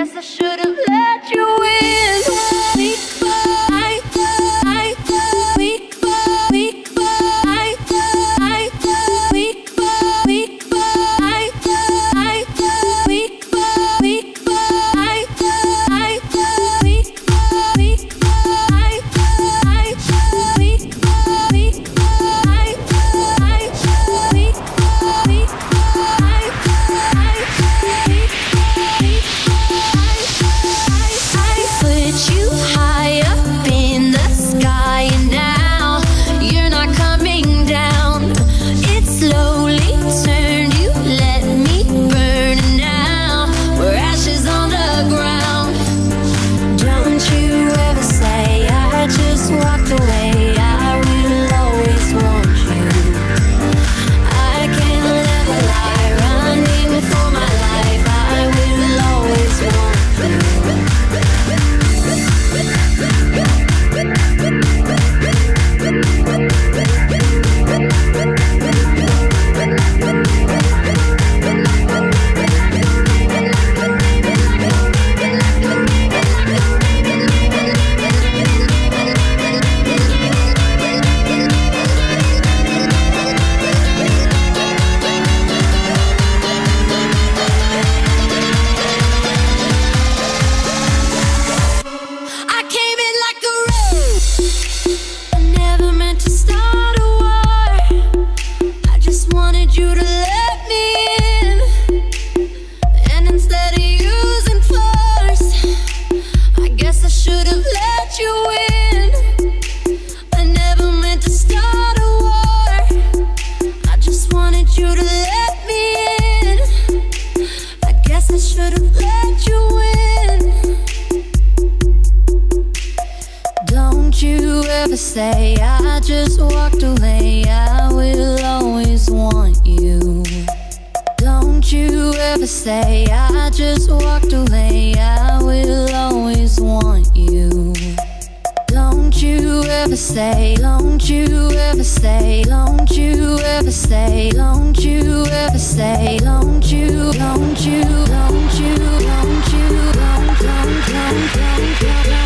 guess I should've say I just walked away I will always want you Don't you ever say Don't you ever say Don't you ever say Don't you ever say Don't you Don't you Don't you Don't you Don't Don't Don't Don't Don't